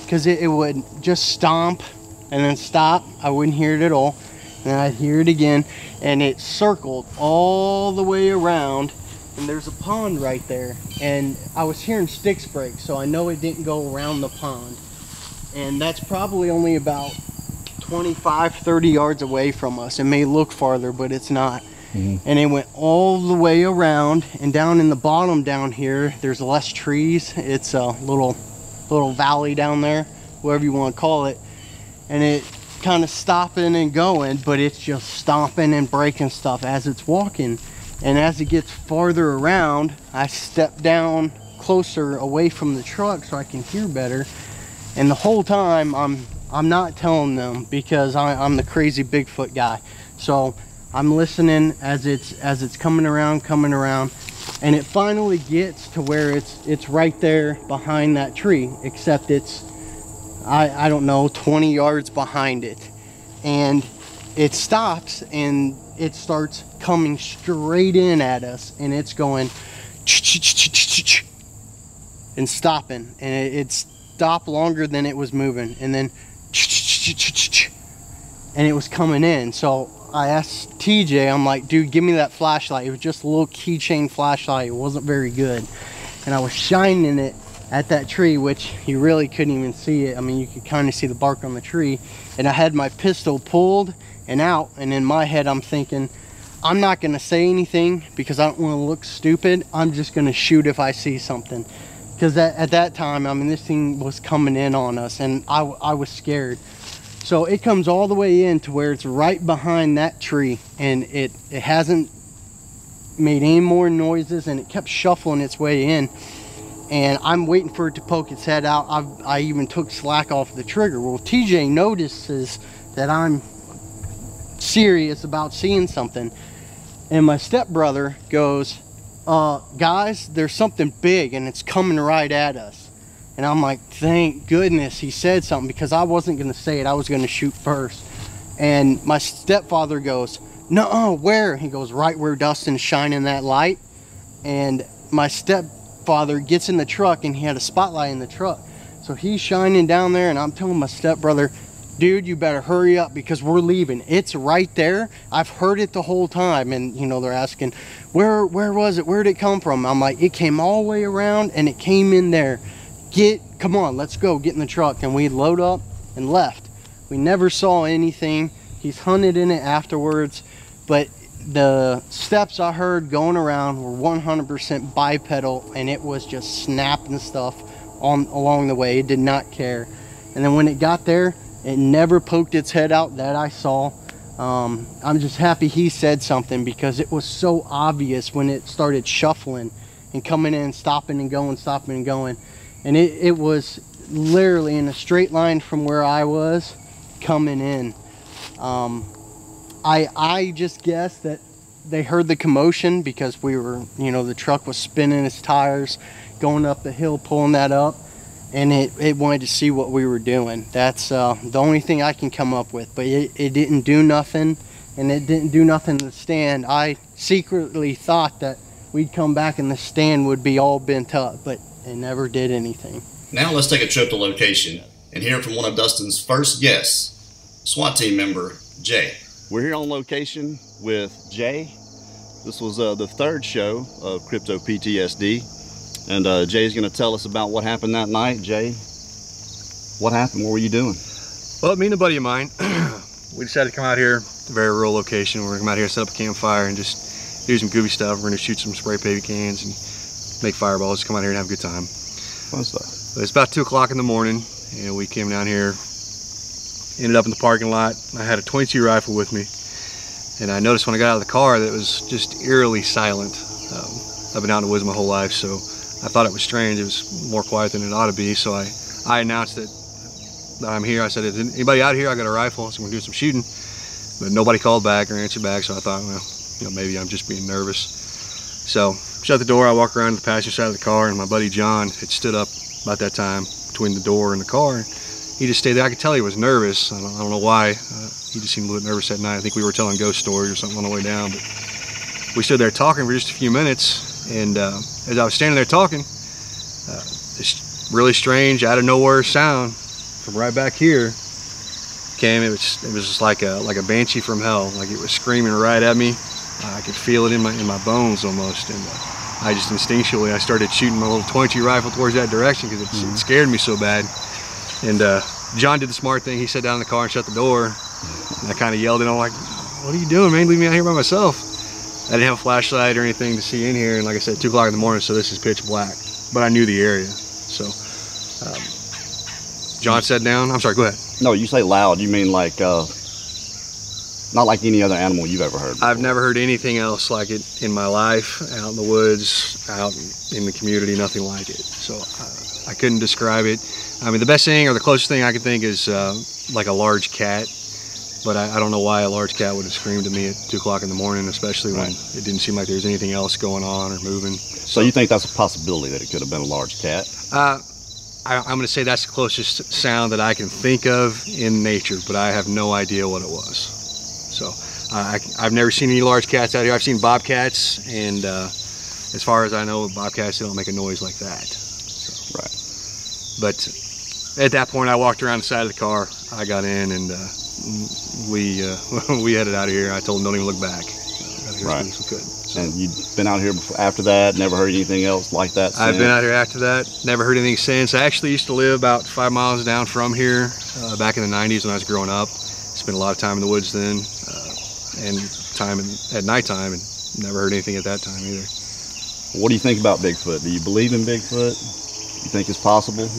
B: because it, it would just stomp and then stop. I wouldn't hear it at all. And I'd hear it again. And it circled all the way around and there's a pond right there and I was hearing sticks break so I know it didn't go around the pond and that's probably only about 25 30 yards away from us it may look farther but it's not mm -hmm. and it went all the way around and down in the bottom down here there's less trees it's a little little valley down there whatever you want to call it and it kind of stopping and going but it's just stomping and breaking stuff as it's walking and as it gets farther around, I step down closer away from the truck so I can hear better. And the whole time I'm I'm not telling them because I, I'm the crazy Bigfoot guy. So I'm listening as it's as it's coming around, coming around, and it finally gets to where it's it's right there behind that tree, except it's I, I don't know 20 yards behind it. And it stops and it starts coming straight in at us and it's going and stopping and it, stopped longer than it was moving and then and it was coming in so I asked TJ I'm like dude give me that flashlight. It was just a little keychain flashlight. It wasn't very good. And I was shining it at that tree which you really couldn't even see it. I mean you could kind of see the bark on the tree. And I had my pistol pulled and out. And in my head I'm thinking I'm not gonna say anything because I don't want to look stupid. I'm just gonna shoot if I see something. Because at that time I mean this thing was coming in on us. And I, I was scared so it comes all the way in to where it's right behind that tree and it it hasn't made any more noises and it kept shuffling its way in and I'm waiting for it to poke its head out I've, I even took slack off the trigger well TJ notices that I'm serious about seeing something. And my stepbrother goes, uh, guys, there's something big and it's coming right at us. And I'm like, thank goodness he said something because I wasn't going to say it. I was going to shoot first. And my stepfather goes, no, where? He goes, right where Dustin's shining that light. And my stepfather gets in the truck and he had a spotlight in the truck. So he's shining down there and I'm telling my stepbrother, dude, you better hurry up because we're leaving. It's right there. I've heard it the whole time. And, you know, they're asking, where, where was it? Where did it come from? I'm like, it came all the way around and it came in there. Get, come on, let's go, get in the truck. And we load up and left. We never saw anything. He's hunted in it afterwards. But the steps I heard going around were 100% bipedal and it was just snapping stuff on along the way. It did not care. And then when it got there, it never poked its head out that I saw. Um, I'm just happy he said something because it was so obvious when it started shuffling and coming in, stopping and going, stopping and going. And it, it was literally in a straight line from where I was coming in. Um, I, I just guessed that they heard the commotion because we were, you know, the truck was spinning its tires, going up the hill, pulling that up, and it, it wanted to see what we were doing. That's uh, the only thing I can come up with, but it, it didn't do nothing, and it didn't do nothing in the stand. I secretly thought that we'd come back and the stand would be all bent up, but it never did anything.
A: Now let's take a trip to location and hear from one of Dustin's first guests, SWAT team member Jay.
D: We're here on location with Jay. This was uh, the third show of Crypto PTSD. And uh, Jay's going to tell us about what happened that night. Jay, what happened? What were you doing?
E: Well, me and a buddy of mine, we decided to come out here, a very rural location. We're going to come out here, set up a campfire, and just do some goofy stuff. We're going to shoot some spray paint cans and make fireballs, come out here and have a good time.
D: Fun stuff.
E: It's about 2 o'clock in the morning, and we came down here, ended up in the parking lot. I had a 22 rifle with me, and I noticed when I got out of the car that it was just eerily silent. Um, I've been out in the woods my whole life, so I thought it was strange. It was more quiet than it ought to be, so I, I announced that, that I'm here. I said, is anybody out here? I got a rifle, so we're gonna do some shooting. But nobody called back or answered back, so I thought, well, you know, maybe I'm just being nervous. So shut the door, I walked around to the passenger side of the car, and my buddy John had stood up about that time between the door and the car. He just stayed there. I could tell he was nervous. I don't, I don't know why. Uh, he just seemed a little nervous that night. I think we were telling ghost stories or something on the way down. But we stood there talking for just a few minutes, and uh, as I was standing there talking, uh, this really strange, out of nowhere sound from right back here came. It was it was just like a like a banshee from hell. Like it was screaming right at me. I could feel it in my in my bones almost, and uh, I just instinctually I started shooting my little 22 rifle towards that direction because it, mm -hmm. it, scared me so bad. And uh, John did the smart thing. He sat down in the car and shut the door. And I kind of yelled at him like, "What are you doing, man? Leave me out here by myself." I didn't have a flashlight or anything to see in here, and like I said, two o'clock in the morning, so this is pitch black. But I knew the area, so um, John sat down. I'm sorry. Go ahead.
D: No, you say loud. You mean like uh, not like any other animal you've ever heard. Before.
E: I've never heard anything else like it in my life, out in the woods, out in the community, nothing like it. So uh, I couldn't describe it. I mean, the best thing or the closest thing I could think is uh, like a large cat, but I, I, don't know why a large cat would have screamed at me at two o'clock in the morning, especially when right. it didn't seem like there was anything else going on or moving.
D: So, so you think that's a possibility that it could have been a large cat?
E: Uh, I, am going to say that's the closest sound that I can think of in nature, but I have no idea what it was. So uh, I, have never seen any large cats out here. I've seen bobcats, and uh, as far as I know, bobcats don't make a noise like that. So.
D: Right.
E: But at that point, I walked around the side of the car. I got in, and uh, we uh, we headed out of here. I told them don't even look back.
D: right. So. And you've been out here before, after that, never heard anything else like that since?
E: I've been out here after that, never heard anything since. I actually used to live about five miles down from here uh, back in the 90s when I was growing up. Spent a lot of time in the woods then and time in, at nighttime and never heard anything at that time either.
D: What do you think about Bigfoot? Do you believe in Bigfoot? You think it's possible?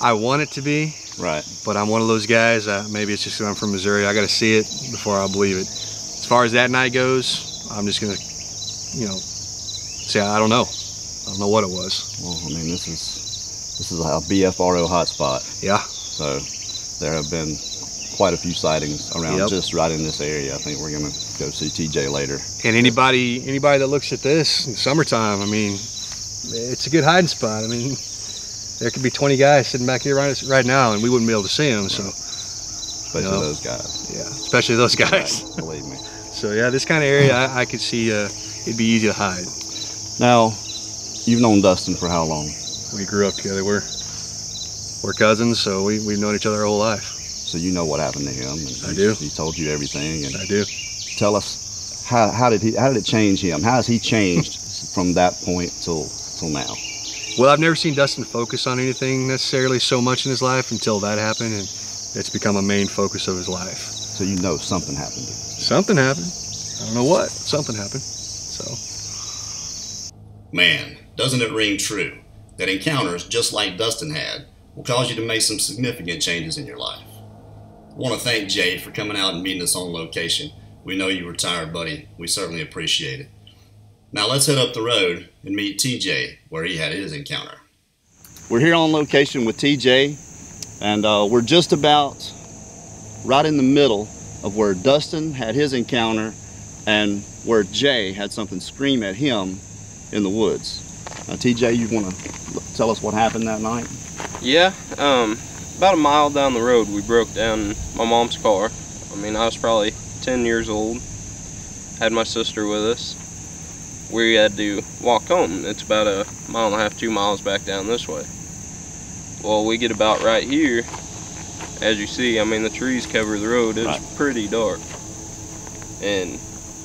E: I want it to be.
D: Right.
E: But I'm one of those guys, uh, maybe it's just because I'm from Missouri, I got to see it before I believe it. As far as that night goes, I'm just going to, you know, say I don't know. I don't know what it was.
D: Well, I mean, this is this is a BFRO hotspot.
E: Yeah.
D: So there have been quite a few sightings around yep. just right in this area. I think we're gonna go see TJ later.
E: And anybody anybody that looks at this in summertime, I mean, it's a good hiding spot. I mean, there could be 20 guys sitting back here right right now, and we wouldn't be able to see them. So,
D: especially you know, those guys.
E: Yeah, especially those guys.
D: Right, believe me.
E: so yeah, this kind of area, I, I could see uh, it'd be easy to hide.
D: Now, you've known Dustin for how long?
E: We grew up together. We're we're cousins, so we we've known each other our whole life.
D: So you know what happened to him.
E: I do.
D: He told you everything. And
E: I do.
D: Tell us how, how did he how did it change him? How has he changed from that point till till now?
E: Well, I've never seen Dustin focus on anything necessarily so much in his life until that happened, and it's become a main focus of his life.
D: So you know something happened.
E: Something happened. I don't know what. Something happened. So.
A: Man, doesn't it ring true that encounters just like Dustin had will cause you to make some significant changes in your life? I want to thank Jay for coming out and meeting us on location We know you were tired, buddy. We certainly appreciate it. Now let's head up the road and meet TJ where he had his encounter.
D: We're here on location with TJ, and uh, we're just about right in the middle of where Dustin had his encounter and where Jay had something scream at him in the woods. Now, TJ, you want to tell us what happened that night?
F: Yeah, um, about a mile down the road, we broke down my mom's car. I mean, I was probably 10 years old, had my sister with us. We had to walk home. It's about a mile and a half, two miles back down this way. Well, we get about right here. As you see, I mean, the trees cover the road. It's
D: Right.
F: pretty dark. And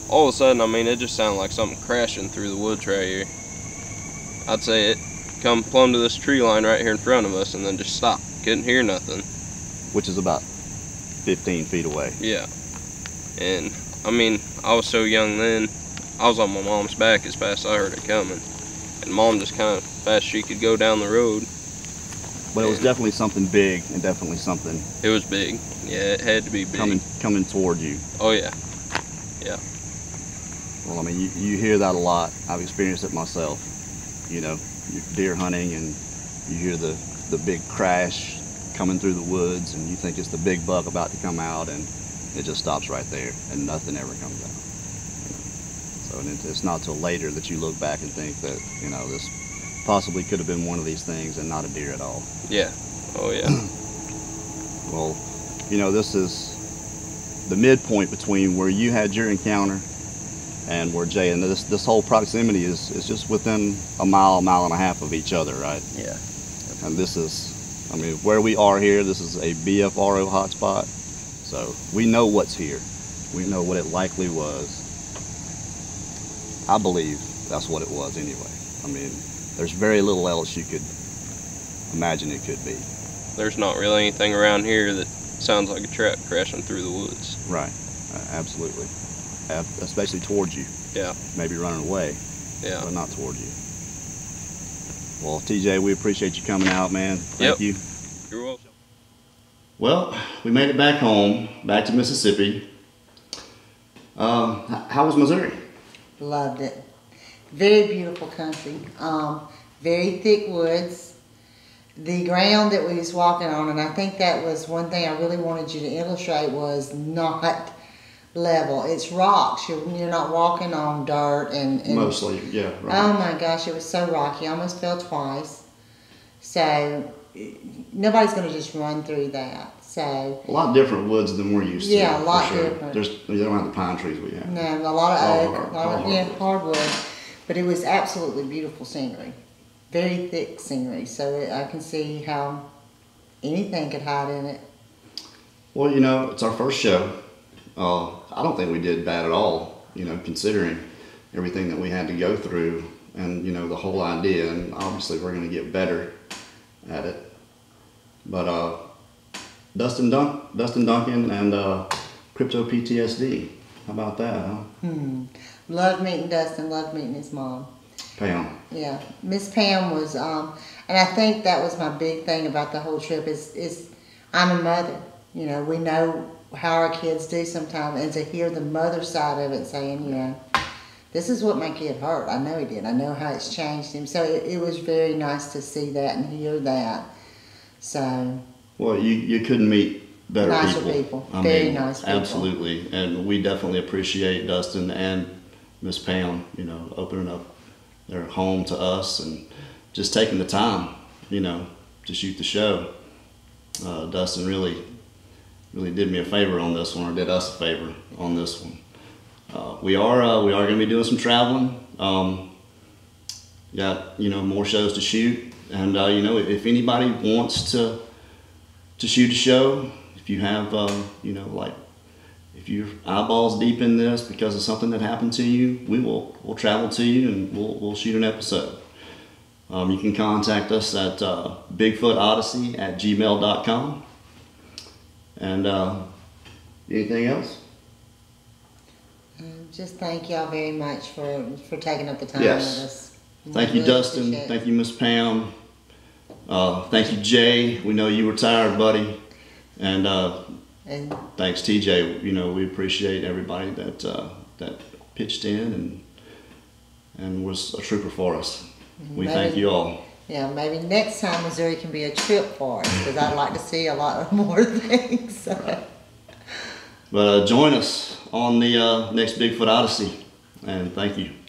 F: all of a sudden, I mean, it just sounded like something crashing through the woods right here. I'd say it come plumb to this tree line right here in front of us and then just stopped. Couldn't hear nothing.
D: Which is about 15 feet away.
F: Yeah. And I mean, I was so young then. I was on my mom's back as fast as I heard it coming. And mom just kind of fast she could go down the road.
D: But it was definitely something big and definitely something
F: It was big. Yeah, it had to be big.
D: coming coming toward you.
F: Oh yeah. yeah.
D: Well, I mean, you, you hear that a lot. I've experienced it myself. You know, you're deer hunting and you hear the, the big crash coming through the woods and you think it's the big buck about to come out and it just stops right there and nothing ever comes out. So and it- it's not till later that you look back and think that, you know, this possibly could have been one of these things and not a deer at all.
F: Yeah. Oh yeah.
D: Well, you know, this is the midpoint between where you had your encounter and where Jay and this this whole proximity is is just within a mile, mile and a half of each other, right?
F: Yeah.
D: And this is, I mean, where we are here, this is a BFRO hotspot, so we know what's here. We know what it likely was. I believe that's what it was anyway. I mean, there's very little else you could imagine it could be.
F: There's not really anything around here that sounds like a truck crashing through the woods.
D: Right, uh, absolutely. Ab- Especially towards you.
F: Yeah.
D: Maybe running away,
F: Yeah.
D: but not towards you. Well, TJ, we appreciate you coming out, man. Thank
F: Yep.
D: you.
F: You're welcome.
A: Well, we made it back home, back to Mississippi. Um, how was Missouri?
G: Loved it. Very beautiful country. Um, very thick woods. The ground that we was walking on, and I think that was one thing I really wanted you to illustrate was not level. It's rocks. You're, you're not walking on dirt and, and
A: Mostly, yeah. Right.
G: Oh my gosh, it was so rocky. I almost fell twice. So nobody's going to just run through that. So
A: a lot different woods than we're used to.
G: Yeah, a lot
A: sure.
G: different.
A: There's, you don't have the pine trees we have.
G: no, a lot of oak,
A: hard-
G: a lot of,
A: all
G: yeah,
A: hardwood.
G: hardwood. But it was absolutely beautiful scenery, very thick scenery. So it, I can see how anything could hide in it.
A: Well, you know, it's our first show. Uh, I don't think we did bad at all, you know, considering everything that we had to go through and, you know, the whole idea. And obviously, we're going to get better at it. But uh, Dustin, Dun- Dustin Duncan and uh, Crypto PTSD, how about that, huh?
G: Hmm. Loved meeting Dustin. Loved meeting his mom.
A: Pam.
G: Yeah, Miss Pam was, um, and I think that was my big thing about the whole trip is is I'm a mother. You know, we know how our kids do sometimes, and to hear the mother side of it saying, you know, this is what my kid hurt. I know he did. I know how it's changed him. So it, it was very nice to see that and hear that. So
A: Well, you, you couldn't meet better
G: Nicer
A: people.
G: people.
A: I
G: Very
A: mean,
G: nice people.
A: Absolutely. And we definitely appreciate Dustin and Miss Pam, you know, opening up their home to us and just taking the time, you know, to shoot the show. Uh, Dustin really, really did me a favor on this one, or did us a favor on this one. Uh, we are uh, we are going to be doing some traveling. Um, got you know more shows to shoot, and uh, you know if anybody wants to to shoot a show, if you have uh, you know like if you're eyeballs deep in this because of something that happened to you, we will we'll travel to you and we'll we'll shoot an episode. Um, you can contact us at uh, BigfootOdyssey at gmail.com. And uh, anything else?
G: um, just thank y'all very much for for taking up the time
A: Yes.
G: with us.
A: Thank you, Dustin. Thank you, Miss Pam. Uh, thank you, Jay. We know you were tired, buddy. And uh,
G: And
A: thanks TJ. You know we appreciate everybody that uh, that pitched in and and was a trooper for us. We thank you all.
G: Yeah, maybe next time Missouri can be a trip for us because I'd like to see a lot more things. So.
A: But uh, join us on the uh, next Bigfoot Odyssey, and thank you.